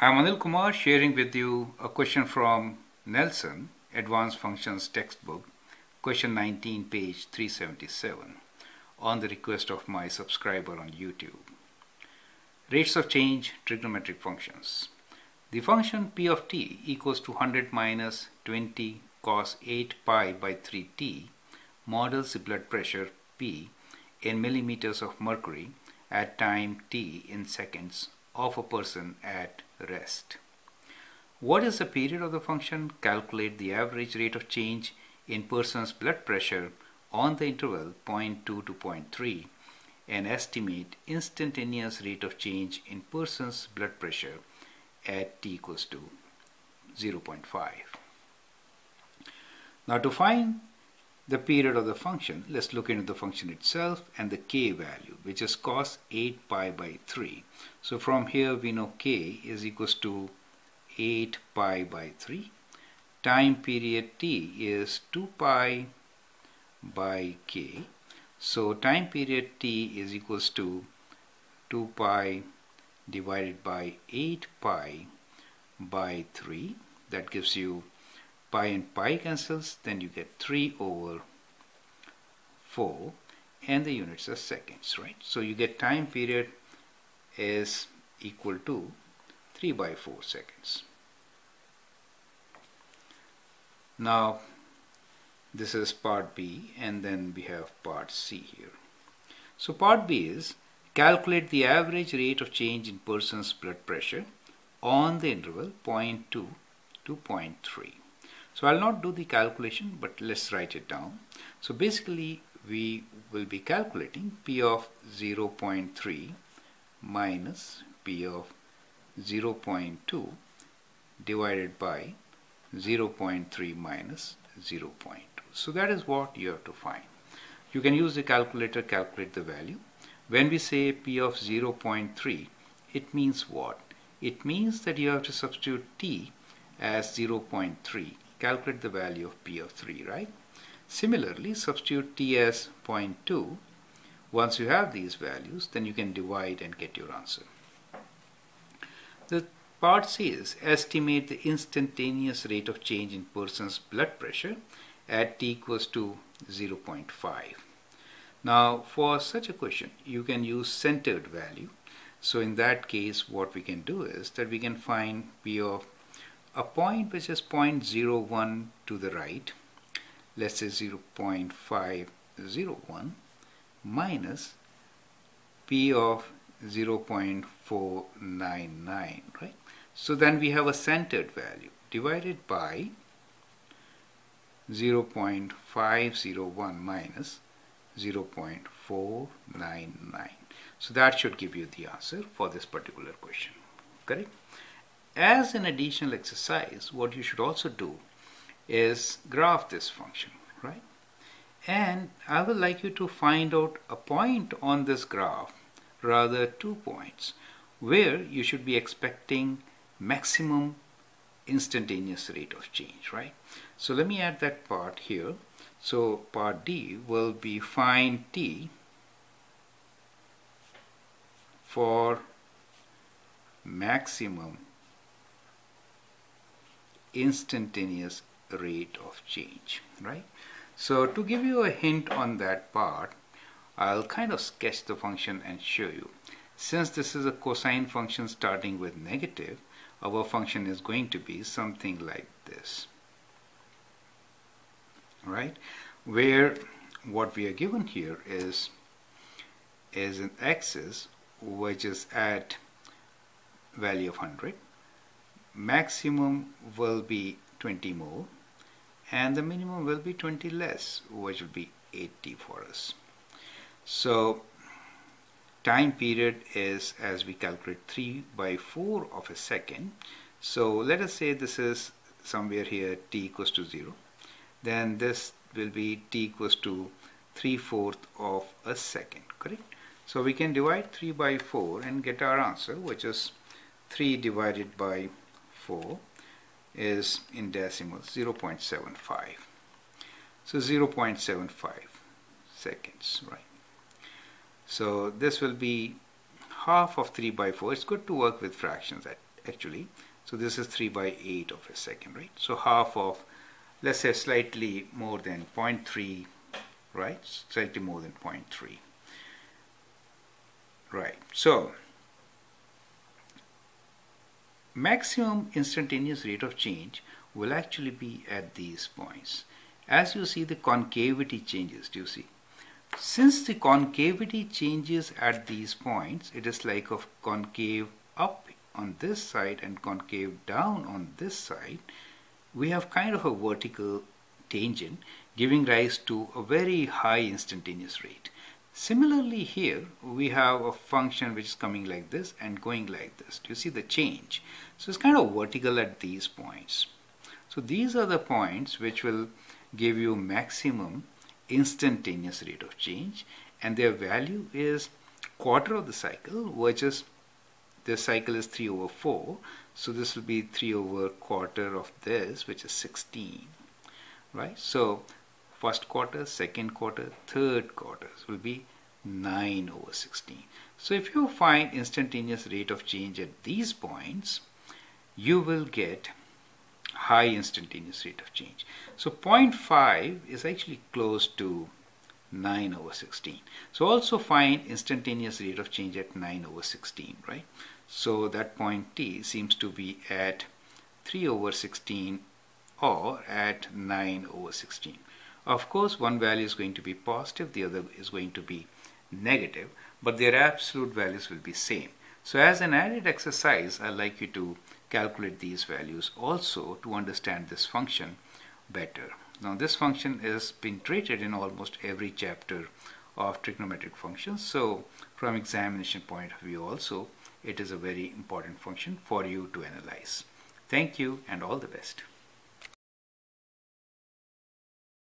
I'm Anil Kumar sharing with you a question from Nelson, Advanced Functions textbook, question 19, page 377, on the request of my subscriber on YouTube. Rates of change trigonometric functions. The function p of t equals to 100 minus 20 cos 8 pi by 3t models the blood pressure p in millimeters of mercury at time t in seconds of a person at rest. What is the period of the function? Calculate the average rate of change in person's blood pressure on the interval 0.2 to 0.3 and estimate instantaneous rate of change in person's blood pressure at t equals to 0.5. Now to find the period of the function, let's look into the function itself and the k value, which is cos 8 pi by 3. So from here we know k is equals to 8 pi by 3. Time period t is 2 pi by k. So time period t is equals to 2 pi divided by 8 pi by 3. That gives you pi and pi cancels then you get 3 over 4 and the units are seconds right? So you get time period is equal to 3 by 4 seconds. Now this is part B and then we have part C here. So part B is calculate the average rate of change in person's blood pressure on the interval 0.2 to 0.3 so I'll not do the calculation, but let's write it down. So basically, we will be calculating P of 0.3 minus P of 0.2 divided by 0.3 minus 0.2. So that is what you have to find. You can use the calculator, calculate the value. When we say P of 0.3, it means what? It means that you have to substitute T as 0.3 calculate the value of P of 3, right? Similarly, substitute T as 0.2. Once you have these values, then you can divide and get your answer. The part C is estimate the instantaneous rate of change in person's blood pressure at t equals to 0.5. Now, for such a question, you can use centered value. So in that case, what we can do is that we can find P of a point which is 0.01 to the right, let's say 0.501 minus P of 0.499, right? So then we have a centered value divided by 0.501 minus 0.499. So that should give you the answer for this particular question, correct? As an additional exercise, what you should also do is graph this function, right? And I would like you to find out a point on this graph, rather two points, where you should be expecting maximum instantaneous rate of change, right? So let me add that part here. So part D will be find T for maximum instantaneous rate of change, right? So to give you a hint on that part, I'll kind of sketch the function and show you. Since this is a cosine function starting with negative, our function is going to be something like this, right? Where what we are given here is is an axis which is at value of 100 maximum will be 20 more and the minimum will be 20 less which will be 80 for us. So time period is as we calculate 3 by 4 of a second. So let us say this is somewhere here t equals to 0 then this will be t equals to 3 fourth of a second correct? So we can divide 3 by 4 and get our answer which is 3 divided by 4 is in decimals 0.75 so 0.75 seconds right so this will be half of 3 by 4 it's good to work with fractions actually. So this is 3 by 8 of a second, right? So half of, let's say slightly more than 0.3, right? Slightly more than 0.3. Right, so maximum instantaneous rate of change will actually be at these points. As you see the concavity changes, do you see? Since the concavity changes at these points, it is like of concave up on this side and concave down on this side, we have kind of a vertical tangent giving rise to a very high instantaneous rate. Similarly here we have a function which is coming like this and going like this. Do you see the change? So it's kind of vertical at these points. So these are the points which will give you maximum instantaneous rate of change and their value is quarter of the cycle which is the cycle is 3 over 4 so this will be 3 over quarter of this which is 16 right so first quarter second quarter third quarters will be 9 over 16 so if you find instantaneous rate of change at these points you will get high instantaneous rate of change. So 0.5 is actually close to 9 over 16 so also find instantaneous rate of change at 9 over 16 right? So that point T seems to be at 3 over 16 or at 9 over 16. Of course, one value is going to be positive, the other is going to be negative, but their absolute values will be same. So as an added exercise, I'd like you to calculate these values also to understand this function better. Now this function is been treated in almost every chapter of trigonometric functions. So from examination point of view also, it is a very important function for you to analyze. Thank you and all the best.